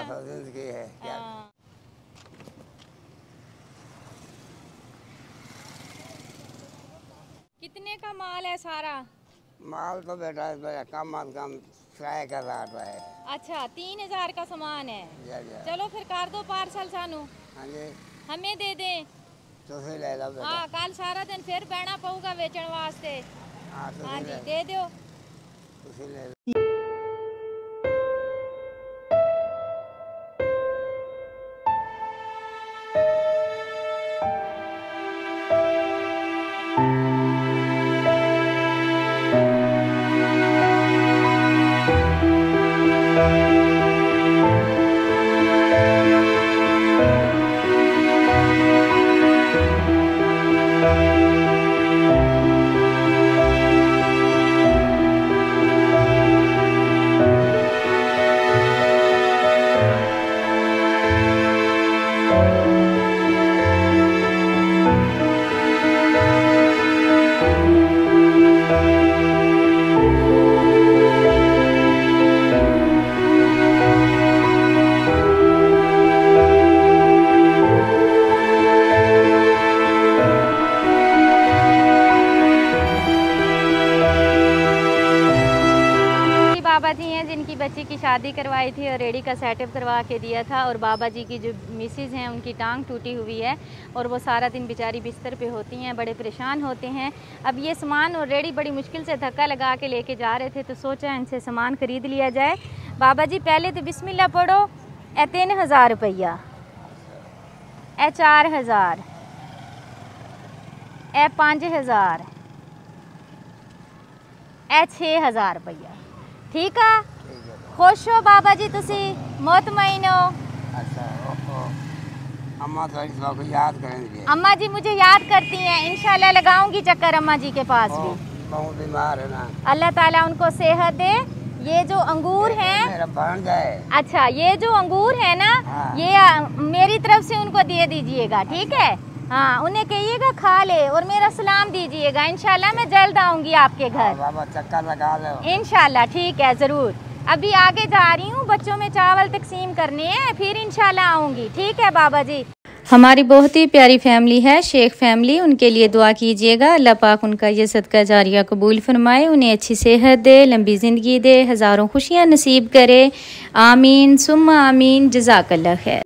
हाँ। हाँ, थाउज़ेंड है हाँ। कितने का माल है सारा? माल तो बेटा बेटा कम अज कम फ्राई कर रहा है। अच्छा तीन हज़ार का सामान है। जा जा। चलो फिर कर दो पार्सल सानू। हाँ जी। हमें दे दे। तो फिर ले लो हाँ कल सारा दिन फिर बहना पऊगा बेचने वास्ते। हाँ तो जी दे दो शादी करवाई थी और रेडी का सेटअप करवा के दिया था और बाबा जी की जो मिसिज़ हैं, उनकी टांग टूटी हुई है और वो सारा दिन बेचारी बिस्तर पे होती हैं, बड़े परेशान होते हैं। अब ये सामान और रेडी बड़ी मुश्किल से धक्का लगा के लेके जा रहे थे तो सोचा इनसे सामान खरीद लिया जाए। बाबा जी, पहले तो बिस्मिल्ला पढ़ो, ए तीन हज़ार रुपया, ए चार हज़ार, ए पाँच हज़ार, ए छे हज़ार रुपया। ठीक है ਠੀਕ ਹੈ खुश हो बाबा जी ਤੁਸੀਂ मुतमईन हो अच्छा ओहो अम्मा थोड़ी सी को याद करेंगे अम्मा जी मुझे याद करती हैं इंशाल्लाह लगाऊंगी चक्कर अम्मा जी के पास वो भी बहुत बीमार है ना अल्लाह ताला उनको सेहत दे ये जो अंगूर हैं मेरा बन जाए अच्छा ये जो अंगूर है ना हाँ। ये आ, मेरी तरफ से उनको दे दीजिएगा ठीक है हाँ उन्हें कहिएगा खा ले और मेरा सलाम दीजिएगा इंशाल्लाह मैं जल्द आऊंगी आपके हाँ, घर बाबा चक्कर लगा लो इंशाल्लाह ठीक है ज़रूर अभी आगे जा रही हूँ, बच्चों में चावल तकसीम करने हैं, फिर इनशाला आऊँगी। ठीक है, बाबा जी? हमारी बहुत ही प्यारी फैमिली है, शेख फैमिली, उनके लिए दुआ कीजिएगा। अल्लाह पाक उनका ये सदका जारिया कबूल फरमाए, उन्हें अच्छी सेहत दे, लंबी ज़िंदगी दे, हज़ारों खुशियाँ नसीब करे। आमीन सुम आमीन जजाकल्ला खैर।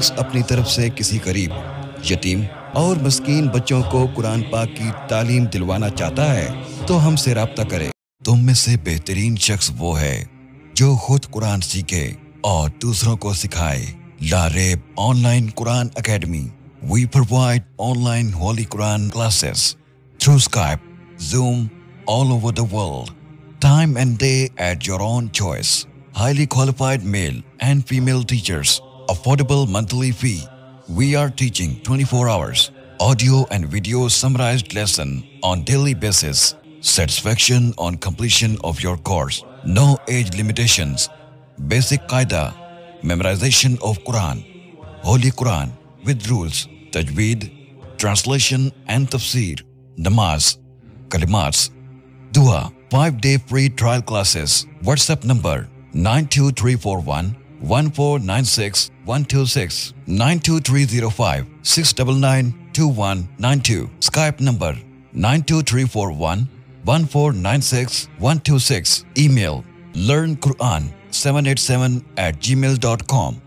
शख्स अपनी तरफ़ से किसी गरीब, यतीम और मस्कीन बच्चों को कुरान पाक की तालीम दिलवाना चाहता है तो हमसे रब्ता करें। तुम में से बेहतरीन शख्स वो है जो खुद कुरान सीखे और दूसरों को सिखाए। Lareb online Quran academy, we provide online holy Quran classes through Skype, Zoom all over the world time and day at your own choice highly qualified male and female teachers affordable monthly fee. We are teaching 24 hours audio and video summarized lesson on daily basis. Satisfaction on completion of your course. No age limitations. Basic qaida memorization of quran. Holy quran with rules. Tajweed translation and tafsir. Namaz kalimats dua 5 day free trial classes. Whatsapp number 92341 1496 126 92305 699 2192 Skype number 92341 1496 126 Email learn Quran 787 at gmail.com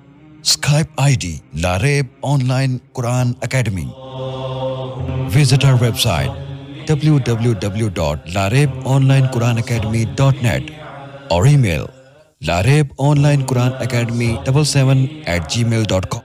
Skype ID Lareb Online Quran Academy. Visit our website www.larebonlinequranacademy.net or email Lareb online Quran academy double seven eight gmail dot com